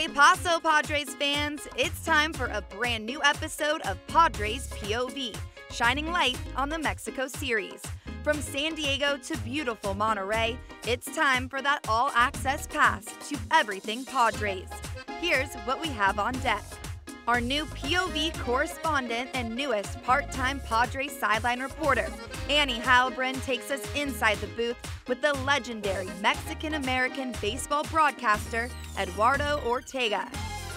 Hey Paso Padres fans, it's time for a brand new episode of Padres POV, shining light on the Mexico series. From San Diego to beautiful Monterrey, it's time for that all access pass to everything Padres. Here's what we have on deck. Our new POV correspondent and newest part time Padres sideline reporter, Annie Heilbrunn, takes us inside the booth with the legendary Mexican American baseball broadcaster, Eduardo Ortega.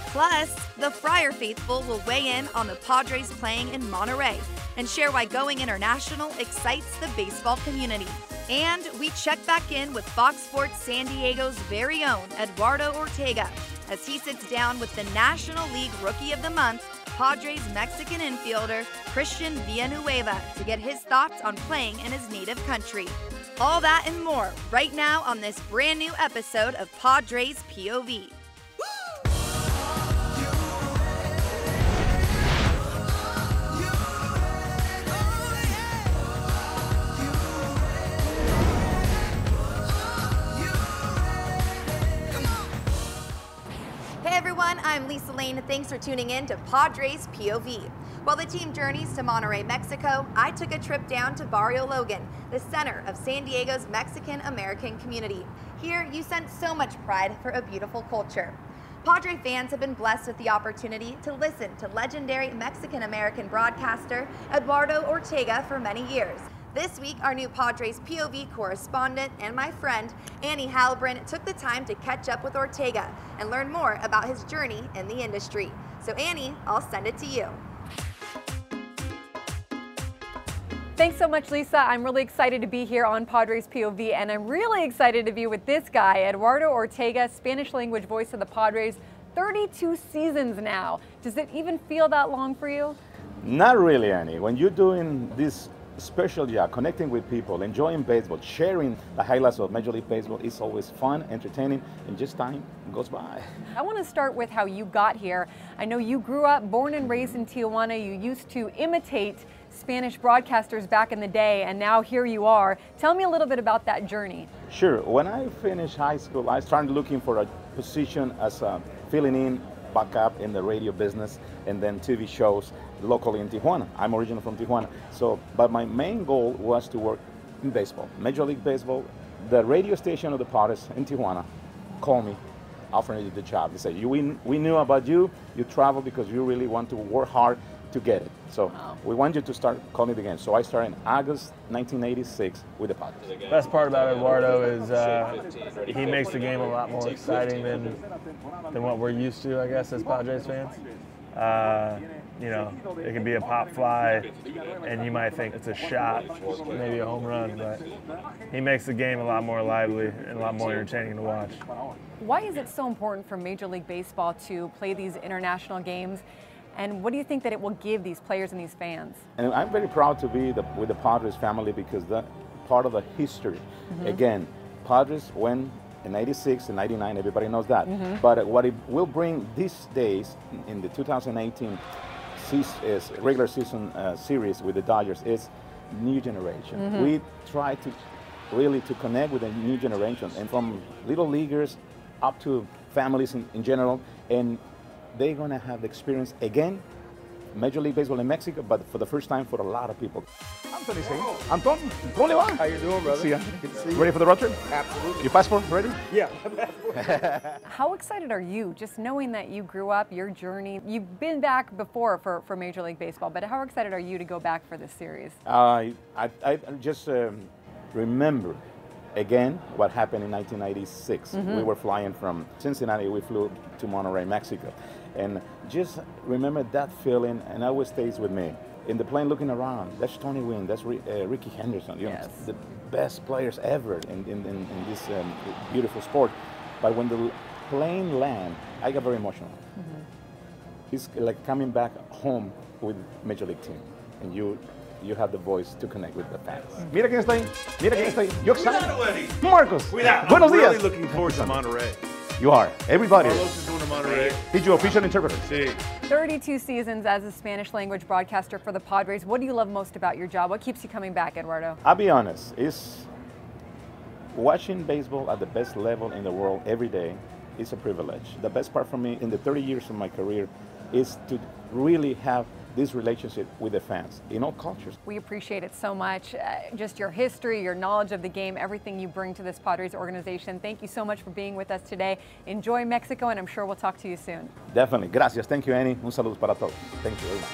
Plus, the Friar faithful will weigh in on the Padres playing in Monterrey and share why going international excites the baseball community. And we check back in with Fox Sports San Diego's very own Eduardo Ortega as he sits down with the National League Rookie of the Month, Padres Mexican infielder Christian Villanueva, to get his thoughts on playing in his native country. All that and more right now on this brand new episode of Padres POV. Everyone, I'm Lisa Lane. Thanks for tuning in to Padres POV. While the team journeys to Monterrey, Mexico, I took a trip down to Barrio Logan, the center of San Diego's Mexican American community. Here, you sense so much pride for a beautiful culture. Padre fans have been blessed with the opportunity to listen to legendary Mexican American broadcaster Eduardo Ortega for many years. This week, our new Padres POV correspondent and my friend, Annie Heilbrunn, took the time to catch up with Ortega and learn more about his journey in the industry. So, Annie, I'll send it to you. Thanks so much, Lisa. I'm really excited to be here on Padres POV, and I'm really excited to be with this guy, Eduardo Ortega, Spanish language voice of the Padres. 32 seasons now. Does it even feel that long for you? Not really, Annie. When you're doing this special yeah uh, connecting with people, enjoying baseball, sharing the highlights of Major League Baseball is always fun, entertaining, and just time goes by. I want to start with how you got here. I know you grew up, born and raised in Tijuana. You used to imitate Spanish broadcasters back in the day, and now here you are. Tell me a little bit about that journey. Sure. When I finished high school, I started looking for a position as a filling in backup in the radio business and then TV shows locally in Tijuana. I'm originally from Tijuana. So, but my main goal was to work in baseball, Major League Baseball. The radio station of the Padres in Tijuana called me, offering me the job. They said, you, we, we knew about you, you travel because you really want to work hard to get it. So Wow. we want you to start calling the game. So I started in August 1986 with the Padres. Best part about Eduardo is uh, he makes the game a lot more exciting than than what we're used to, I guess, as Padres fans. Uh, you know, it can be a pop fly, and you might think it's a shot, maybe a home run, but he makes the game a lot more lively and a lot more entertaining to watch. Why is it so important for Major League Baseball to play these international games? And what do you think that it will give these players and these fans? And I'm very proud to be the, with the Padres family because that part of the history. Mm-hmm. Again, Padres went in 86 and 99, everybody knows that. Mm-hmm. But what it will bring these days in the 2018 seas- is regular season uh, series with the Dodgers is new generation. We try to really to connect with the new generation and from little leaguers up to families in, in general and they're going to have the experience again Major League Baseball in Mexico, but for the first time for a lot of people. Anthony Singh. Anton, ¿cómo le va? How you doing, brother? See ya. Good to see you. Ready for the road trip? Absolutely. Your passport ready? Yeah. How excited are you just knowing that you grew up, your journey? You've been back before for, for Major League Baseball, but how excited are you to go back for this series? I, I, I just um, remember again what happened in 1996. We were flying from Cincinnati, we flew to Monterrey, Mexico. And just remember that feeling, and always stays with me. In the plane looking around, that's Tony Gwynn, that's uh, Rickey Henderson, you Yes. know, the best players ever in, in, in, in this um, beautiful sport. But when the plane land, I got very emotional. It's like coming back home with Major League team, and you you have the voice to connect with the fans. Mira quién está ahí. Mira quién está ahí. Yo Cuidado, Eddie. Marcos. Cuidado. Buenos I'm días. really looking forward to Monterrey. You are. Everybody. Carlos is going to Monterrey. He's your official interpreter. Sí. 32 seasons as a Spanish language broadcaster for the Padres. What do you love most about your job? What keeps you coming back, Eduardo? I'll be honest. It's watching baseball at the best level in the world every day is a privilege. The best part for me in the 30 years of my career is to really have this relationship with the fans in all cultures. We appreciate it so much. Uh, just your history, your knowledge of the game, everything you bring to this Padres organization. Thank you so much for being with us today. Enjoy Mexico, and I'm sure we'll talk to you soon. Definitely. Gracias. Thank you, Annie. Un saludo para todos. Thank you very much.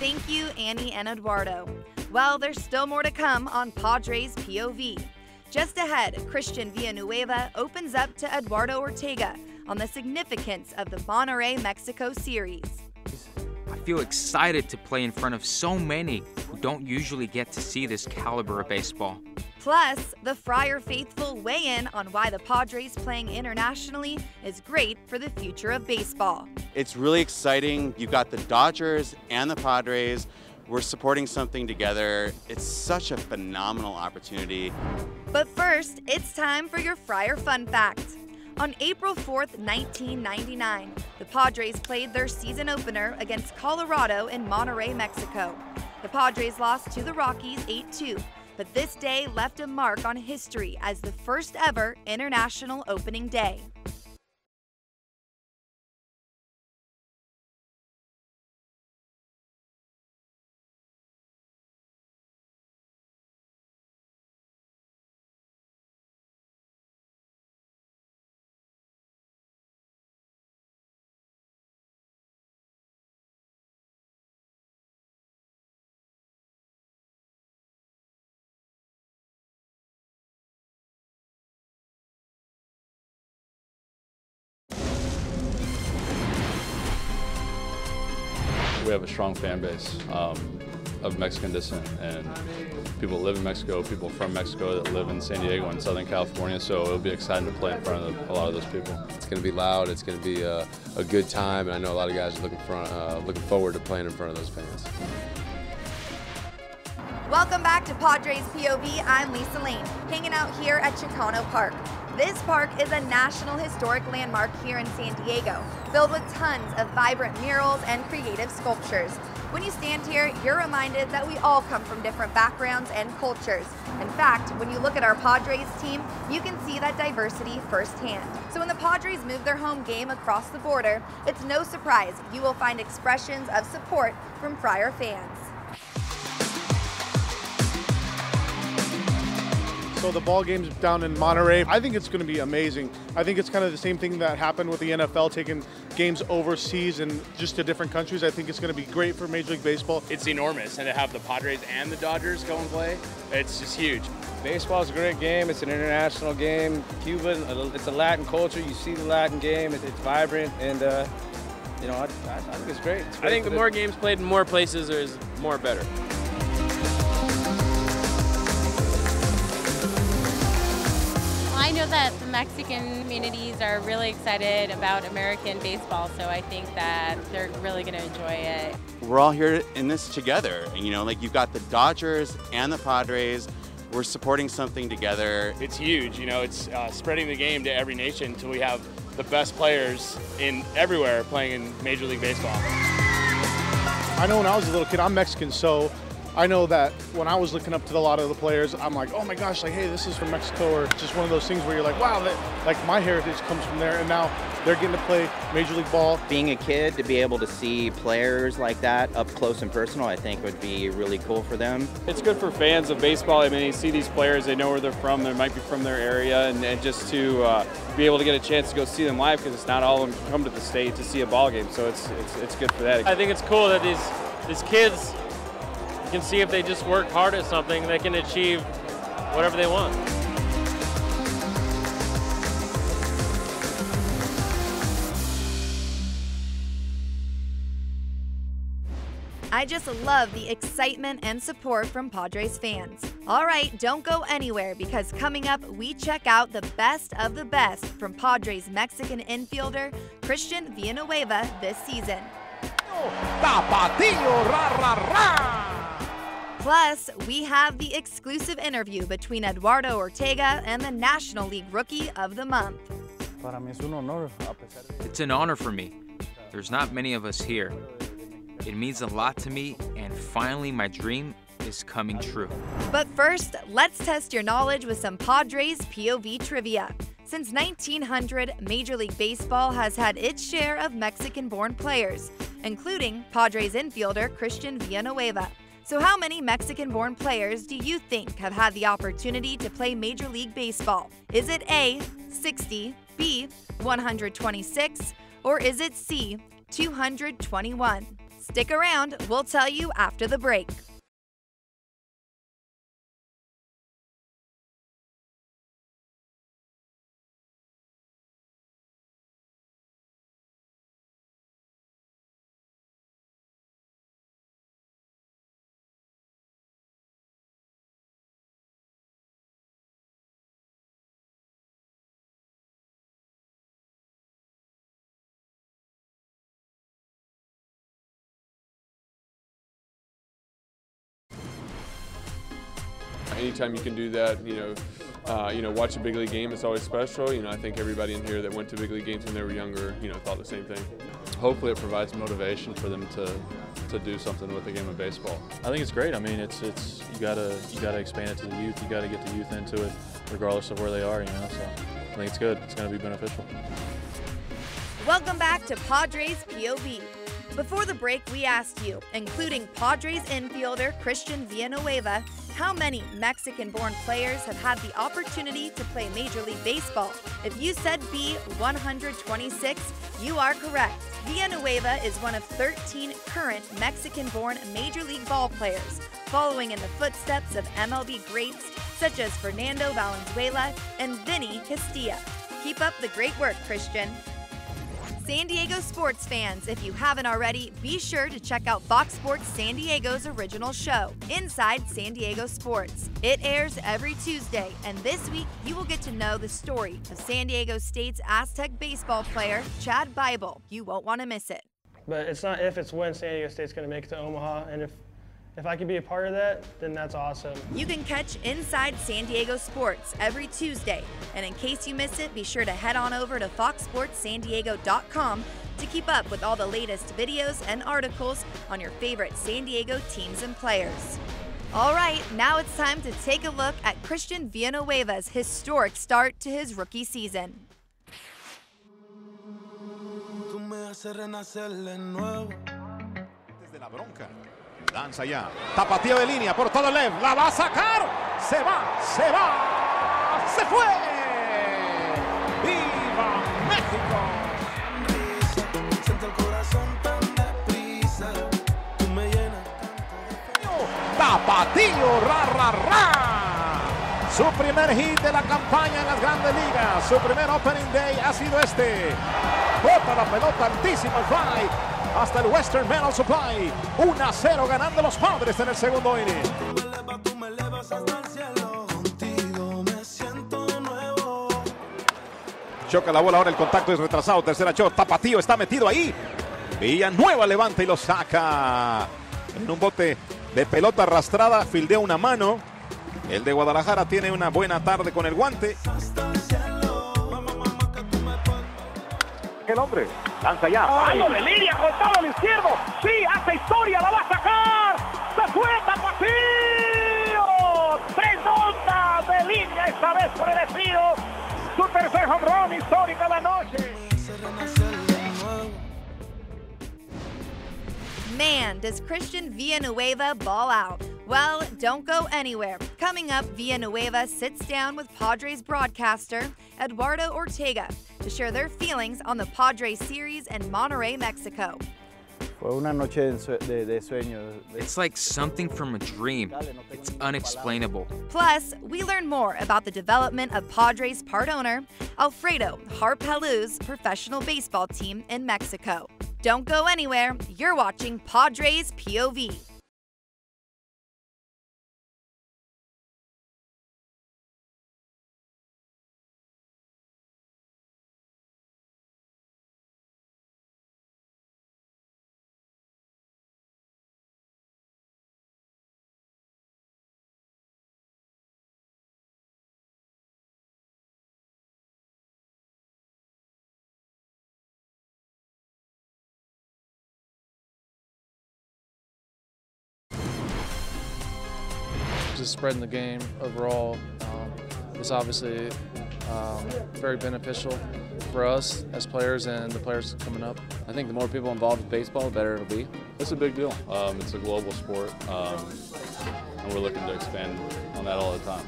Thank you, Annie and Eduardo. Well, there's still more to come on Padres POV. Just ahead, Christian Villanueva opens up to Eduardo Ortega on the significance of the Monterrey Mexico series. I feel excited to play in front of so many who don't usually get to see this caliber of baseball. Plus, the Friar faithful weigh in on why the Padres playing internationally is great for the future of baseball. It's really exciting. You've got the Dodgers and the Padres. We're supporting something together. It's such a phenomenal opportunity. But first, it's time for your Friar Fun Fact. On April 4, 1999, the Padres played their season opener against Colorado in Monterrey, Mexico. The Padres lost to the Rockies 8 2, but this day left a mark on history as the first ever international opening day. A strong fan base um, of Mexican descent, and people live in Mexico, people from Mexico that live in San Diego and Southern California. So it'll be exciting to play in front of a lot of those people. It's going to be loud. It's going to be a, a, good time, and I know a lot of guys are looking front, uh, looking forward to playing in front of those fans. Welcome back to Padres POV. I'm Lisa Lane, hanging out here at Chicano Park. This park is a National Historic Landmark here in San Diego, filled with tons of vibrant murals and creative sculptures. When you stand here, you're reminded that we all come from different backgrounds and cultures. In fact, when you look at our Padres team, you can see that diversity firsthand. So when the Padres move their home game across the border, it's no surprise you will find expressions of support from Friar fans. So the ball game's down in Monterrey. I think it's going to be amazing. I think it's kind of the same thing that happened with the NFL taking games overseas and just to different countries. I think it's going to be great for Major League Baseball. It's enormous, and to have the Padres and the Dodgers go and play, it's just huge. Baseball's a great game. It's an international game. Cuban, it's a Latin culture. You see the Latin game. It's, vibrant, and uh, you know, I, I, think it's great. It's great I think the more games played in more places is more better. Know that the Mexican communities are really excited about American baseball, so I think that they're really going to enjoy it. We're all here in this together. And, you know, like you've got the Dodgers and the Padres. We're supporting something together. It's huge. You know, it's uh, spreading the game to every nation until we have the best players in everywhere playing in Major League Baseball. I know when I was a little kid, I'm Mexican, so I know that when I was looking up to a lot of the players, I'm like, oh my gosh, like, hey, this is from Mexico, or just one of those things where you're like, wow, that, like my heritage comes from there, and now they're getting to play Major League Ball. Being a kid, to be able to see players like that up close and personal, I think would be really cool for them. It's good for fans of baseball. I mean, you see these players, they know where they're from, they might be from their area, and, and just to uh, be able to get a chance to go see them live, because it's not all of them come to the state to see a ball game, so it's, it's, it's good for that. I think it's cool that these, these kids can see if they just work hard at something, they can achieve whatever they want. I just love the excitement and support from Padres fans. All right, don't go anywhere because coming up, we check out the best of the best from Padres Mexican infielder Christian Villanueva this season. Tapatío, ra, ra, ra. Plus, we have the exclusive interview between Eduardo Ortega and the National League Rookie of the Month. It's an honor for me. There's not many of us here. It means a lot to me, and finally, my dream is coming true. But first, let's test your knowledge with some Padres POV trivia. Since 1900, Major League Baseball has had its share of Mexican born players, including Padres infielder Christian Villanueva. So, how many Mexican born players do you think have had the opportunity to play Major League Baseball? Is it A, 60, B, 126, or is it C, 221? Stick around, we'll tell you after the break. Anytime you can do that, you know, uh, you know, watch a big league game, it's always special. You know, I think everybody in here that went to big league games when they were younger, you know, thought the same thing. Hopefully, it provides motivation for them to to do something with the game of baseball. I think it's great. I mean, it's it's you gotta you gotta expand it to the youth. You gotta get the youth into it, regardless of where they are. You know, so I think it's good. It's gonna be beneficial. Welcome back to Padres POV. Before the break, we asked you, including Padres infielder Christian Villanueva, how many Mexican born players have had the opportunity to play Major League Baseball? If you said B, 126, you are correct. Villanueva is one of 13 current Mexican born Major League ball players, following in the footsteps of MLB greats such as Fernando Valenzuela and Vinny Castilla. Keep up the great work, Christian. San Diego sports fans, if you haven't already, be sure to check out Fox Sports San Diego's original show, Inside San Diego Sports. It airs every Tuesday, and this week you will get to know the story of San Diego State's Aztec baseball player, Chad Bible. You won't want to miss it. But it's not if, it's when San Diego State's going to make it to Omaha. And if, if I can be a part of that, then that's awesome. You can catch Inside San Diego Sports every Tuesday. And in case you miss it, be sure to head on over to foxsportssandiego.com to keep up with all the latest videos and articles on your favorite San Diego teams and players. All right, now it's time to take a look at Christian Villanueva's historic start to his rookie season. Desde la bronca. Lanza ya. Tapatío de línea por todo el left. La va a sacar. Se va, se va. Se fue. ¡Viva México! Tapatío, ra, ra, ra. Su primer hit de la campaña en las grandes ligas. Su primer opening day ha sido este. Bota la pelota altísimo el fly hasta el Western Metal Supply. 1 a 0 ganando los padres en el segundo inning. Choca la bola ahora, el contacto es retrasado. Tercera shot, Tapatío está metido ahí. Villanueva levanta y lo saca. En un bote de pelota arrastrada, fildea una mano. El de Guadalajara tiene una buena tarde con el guante. El hombre lanza ya. Mano de línea, cortado al izquierdo. Sí, hace historia, la va a sacar. Se fue Tapatío. Se nota de línea esta vez por el estilo. Su tercer home run histórico de la noche. Man, does Christian Villanueva ball out? Well, don't go anywhere. Coming up, Villanueva sits down with Padres broadcaster Eduardo Ortega to share their feelings on the Padres series in Monterrey, Mexico. Fue una noche de sue- de, de sueño. It's like something from a dream. It's unexplainable. Plus, we learn more about the development of Padres part owner Alfredo Harp Helú's professional baseball team in Mexico. Don't go anywhere. You're watching Padres POV. Just spreading the game overall. Um, it's obviously um, very beneficial for us as players and the players coming up. I think the more people involved with baseball, the better it'll be. It's a big deal. Um, it's a global sport, um, and we're looking to expand on that all the time.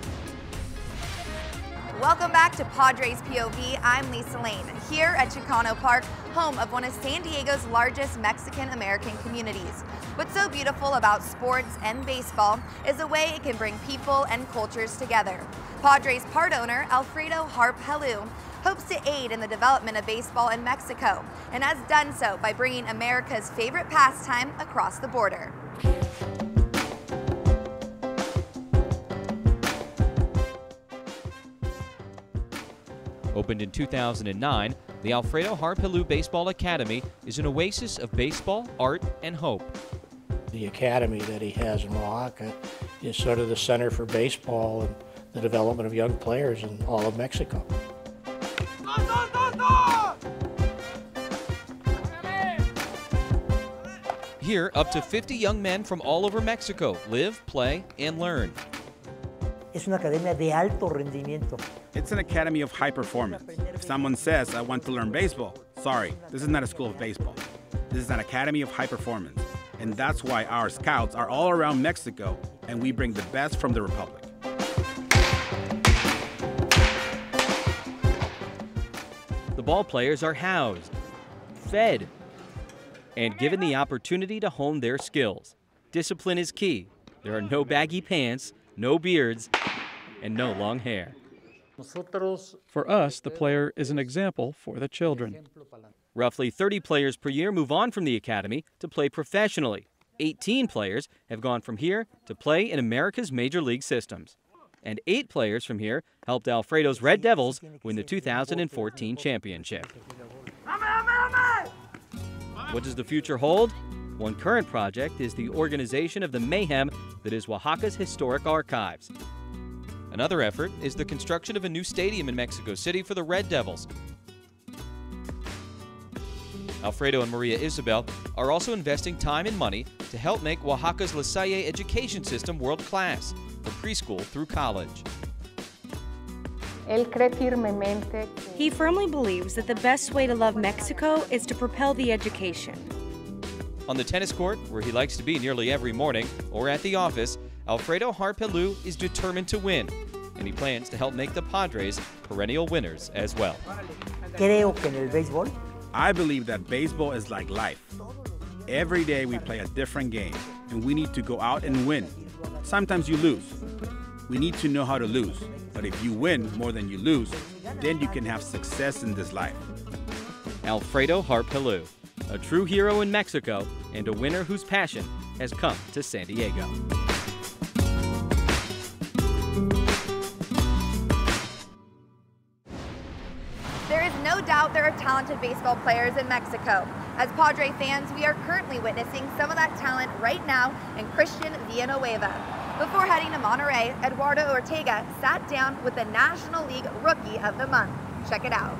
Welcome back to Padres POV. I'm Lisa Lane, here at Chicano Park, home of one of San Diego's largest Mexican American communities. What's so beautiful about sports and baseball is the way it can bring people and cultures together. Padres part owner Alfredo Harp Helú hopes to aid in the development of baseball in Mexico and has done so by bringing America's favorite pastime across the border. Opened in 2009, the Alfredo Harp Helú Baseball Academy is an oasis of baseball, art, and hope. The academy that he has in Oaxaca uh, is sort of the center for baseball and the development of young players in all of Mexico. Here, up to 50 young men from all over Mexico live, play, and learn. Es una academia de alto rendimiento. It's an academy of high performance. If someone says, I want to learn baseball, sorry, this is not a school of baseball. This is an academy of high performance. And that's why our scouts are all around Mexico and we bring the best from the Republic. The ball players are housed, fed, and given the opportunity to hone their skills. Discipline is key. There are no baggy pants, no beards, and no long hair. For us, the player is an example for the children. Roughly 30 players per year move on from the academy to play professionally. 18 players have gone from here to play in America's major league systems. And eight players from here helped Alfredo's Red Devils win the 2014 championship. What does the future hold? One current project is the organization of the mayhem that is Oaxaca's historic archives. Another effort is the construction of a new stadium in Mexico City for the Red Devils. Alfredo and Maria Isabel are also investing time and money to help make Oaxaca's La Salle education system world class, from preschool through college. He firmly believes that the best way to love Mexico is to propel the education. On the tennis court, where he likes to be nearly every morning, or at the office, Alfredo Harp Helú is determined to win, and he plans to help make the Padres perennial winners as well. Creo que en el béisbol I believe that baseball is like life. Every day we play a different game, and we need to go out and win. Sometimes you lose. We need to know how to lose. But if you win more than you lose, then you can have success in this life. Alfredo Harp Helú, a true hero in Mexico and a winner whose passion has come to San Diego. There is no doubt there are talented baseball players in Mexico. As Padre fans, we are currently witnessing some of that talent right now in Christian Villanueva. Before heading to Monterrey, Eduardo Ortega sat down with the National League Rookie of the Month. Check it out.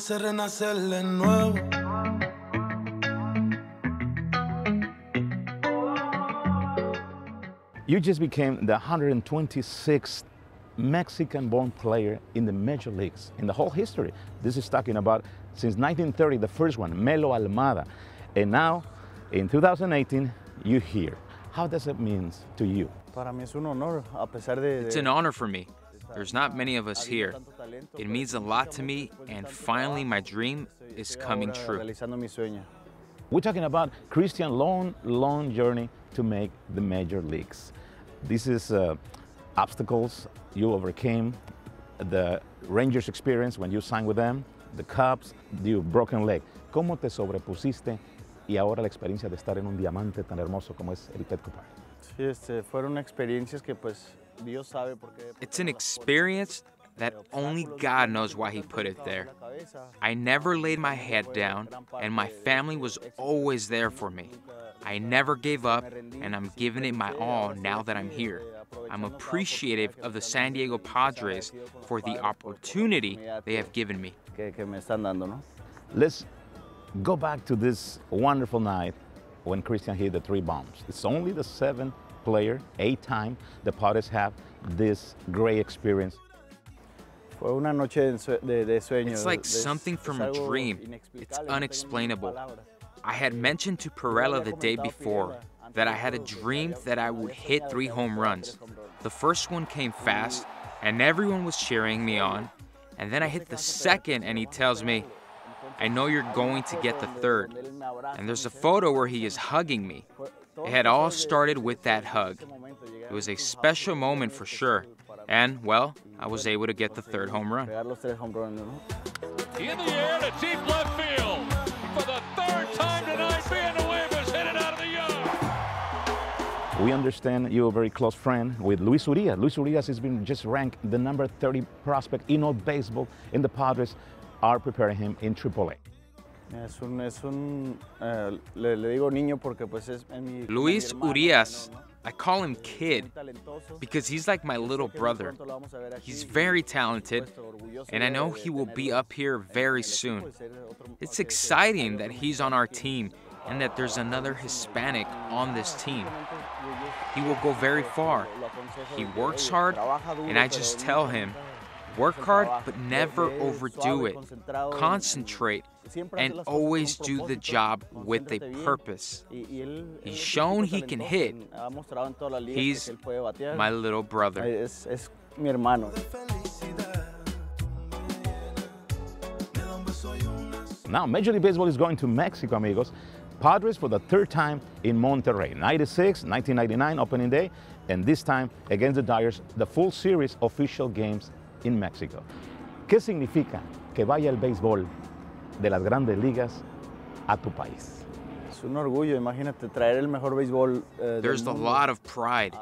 Tú me haces renacer de nuevo. You just became the 126th Mexican born player in the major leagues in the whole history. This is talking about since 1930, the first one, Melo Almada. And now, in 2018, you're here. How does it mean to you? Para mí es un honor, a pesar de... It's an honor for me. There's not many of us here. It means a lot to me, and finally, my dream is coming true. Realizando mi sueño. We're talking about Christian long, long journey to make the major leagues. This is uh, obstacles you overcame, the Rangers experience when you signed with them, the Cubs, your broken leg. ¿Cómo te sobrepusiste y ahora la experiencia de estar en un diamante tan hermoso como es el Petco Park? Sí, este, fueron experiencias que pues Dios sabe por qué. It's an experience that only God knows why He put it there. I never laid my head down, and my family was always there for me. I never gave up, and I'm giving it my all now that I'm here. I'm appreciative of the San Diego Padres for the opportunity they have given me. Que, que me están dando, ¿no? Let's go back to this wonderful night when Christian hit the three bombs. It's only the seventh player, eight time, the Padres have this great experience. Fue una noche de, sue- de, de sueño. It's like something from a dream. It's unexplainable. I had mentioned to Pirela the day before that I had a dream that I would hit three home runs. The first one came fast, and everyone was cheering me on. And then I hit the second, and he tells me, I know you're going to get the third. And there's a photo where he is hugging me. It had all started with that hug. It was a special moment for sure. And, well, I was able to get the third home run. Pegar los tres home runs, ¿no? In the air to deep left field. For the third time tonight, Villanueva's hit it out of the yard. We understand you're a very close friend with Luis Urias. Luis Urias has been just ranked the number 30 prospect in all baseball, and the Padres are preparing him in AAA. Es un, es un eh, le, le digo niño porque pues es, mi, Luis mi Urias, I call him kid because he's like my little brother. He's very talented, and I know he will be up here very soon. It's exciting that he's on our team and that there's another Hispanic on this team. He will go very far. He works hard, and I just tell him work hard, but never overdo it. Concentrate and always do the job with a purpose. He's shown he can hit. Ha mostrado en todas las ligas He's que él puede batear. my little brother. Es, es mi hermano. Now, Major League Baseball is going to Mexico, amigos. Padres for the third time in Monterrey. 96, 1999 opening day, and this time against the Dyers, the full series official games in Mexico. ¿Qué significa que vaya el béisbol de las grandes ligas a tu país? Es un orgullo, imagínate, traer el mejor béisbol del There's a mundo. lot of pride.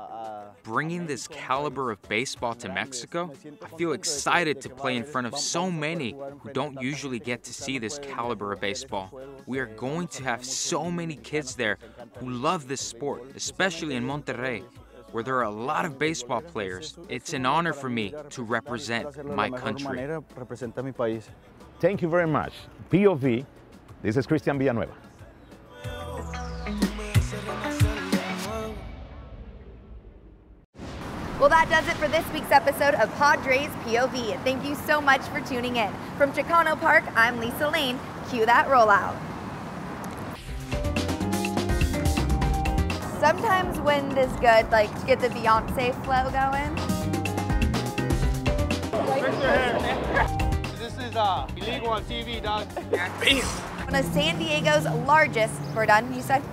Bringing this caliber of baseball to Mexico, I feel excited to play in front of so many who don't usually get to see this caliber of baseball. We are going to have so many kids there who love this sport, especially in Monterrey, where there are a lot of baseball players. It's an honor for me to represent my country. manera, representa mi país. Thank you very much. POV, this is Christian Villanueva. Well, that does it for this week's episode of Padres POV. Thank you so much for tuning in. From Chicano Park, I'm Lisa Lane. Cue that rollout. Sometimes wind is good, like to get the Beyonce flow going. This is uh, illegal on TV, dog. One of San Diego's largest, we're done, you said?